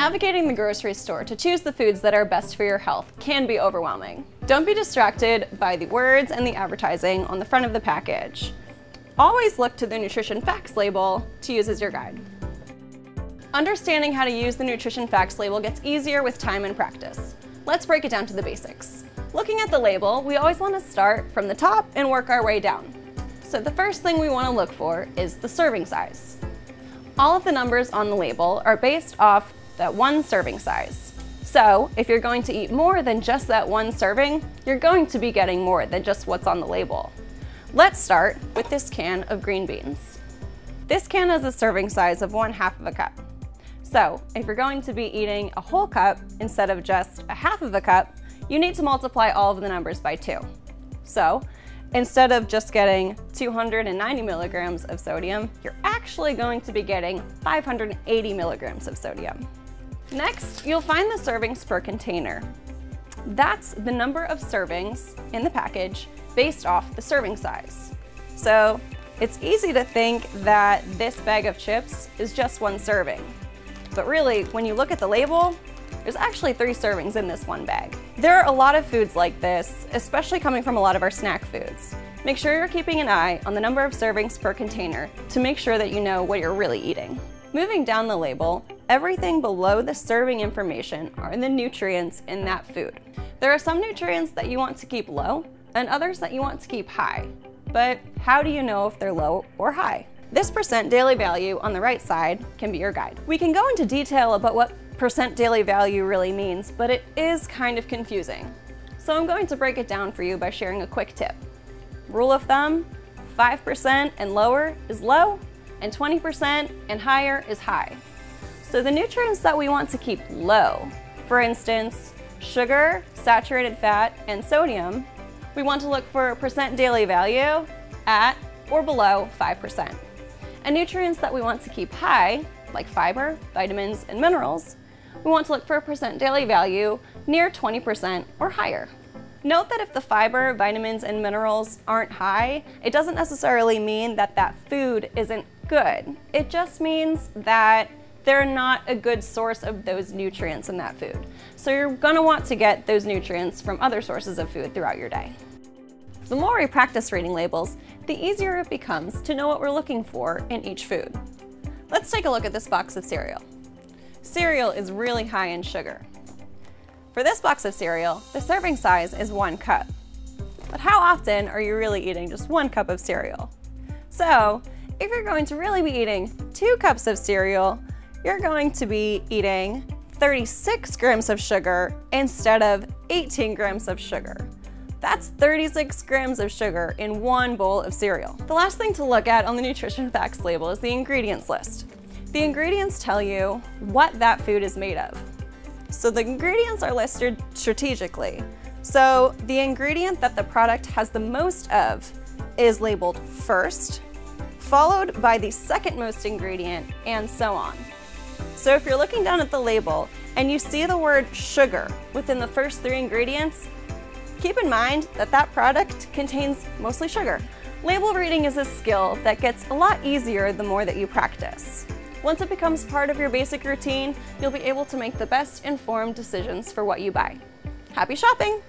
Navigating the grocery store to choose the foods that are best for your health can be overwhelming. Don't be distracted by the words and the advertising on the front of the package. Always look to the nutrition facts label to use as your guide. Understanding how to use the nutrition facts label gets easier with time and practice. Let's break it down to the basics. Looking at the label, we always want to start from the top and work our way down. So the first thing we want to look for is the serving size. All of the numbers on the label are based off that one serving size. So if you're going to eat more than just that one serving, you're going to be getting more than just what's on the label. Let's start with this can of green beans. This can has a serving size of one half of a cup. So if you're going to be eating a whole cup instead of just a half of a cup, you need to multiply all of the numbers by two. So instead of just getting 290 milligrams of sodium, you're actually going to be getting 580 milligrams of sodium. Next, you'll find the servings per container. That's the number of servings in the package based off the serving size. So it's easy to think that this bag of chips is just one serving. But really, when you look at the label, there's actually three servings in this one bag. There are a lot of foods like this, especially coming from a lot of our snack foods. Make sure you're keeping an eye on the number of servings per container to make sure that you know what you're really eating. Moving down the label, everything below the serving information are the nutrients in that food. There are some nutrients that you want to keep low and others that you want to keep high. But how do you know if they're low or high? This percent daily value on the right side can be your guide. We can go into detail about what percent daily value really means, but it is kind of confusing. So I'm going to break it down for you by sharing a quick tip. Rule of thumb, 5% and lower is low, and 20% and higher is high. So the nutrients that we want to keep low, for instance, sugar, saturated fat, and sodium, we want to look for percent daily value at or below 5%. And nutrients that we want to keep high, like fiber, vitamins, and minerals, we want to look for a percent daily value near 20% or higher. Note that if the fiber, vitamins, and minerals aren't high, it doesn't necessarily mean that that food isn't good. It just means that they're not a good source of those nutrients in that food. So you're gonna want to get those nutrients from other sources of food throughout your day. The more we practice reading labels, the easier it becomes to know what we're looking for in each food. Let's take a look at this box of cereal. Cereal is really high in sugar. For this box of cereal, the serving size is one cup. But how often are you really eating just one cup of cereal? So if you're going to really be eating two cups of cereal, you're going to be eating 36 grams of sugar instead of 18 grams of sugar. That's 36 grams of sugar in one bowl of cereal. The last thing to look at on the nutrition facts label is the ingredients list. The ingredients tell you what that food is made of. So the ingredients are listed strategically. So the ingredient that the product has the most of is labeled first, followed by the second most ingredient, and so on. So if you're looking down at the label and you see the word sugar within the first three ingredients, keep in mind that that product contains mostly sugar. Label reading is a skill that gets a lot easier the more that you practice. Once it becomes part of your basic routine, you'll be able to make the best informed decisions for what you buy. Happy shopping!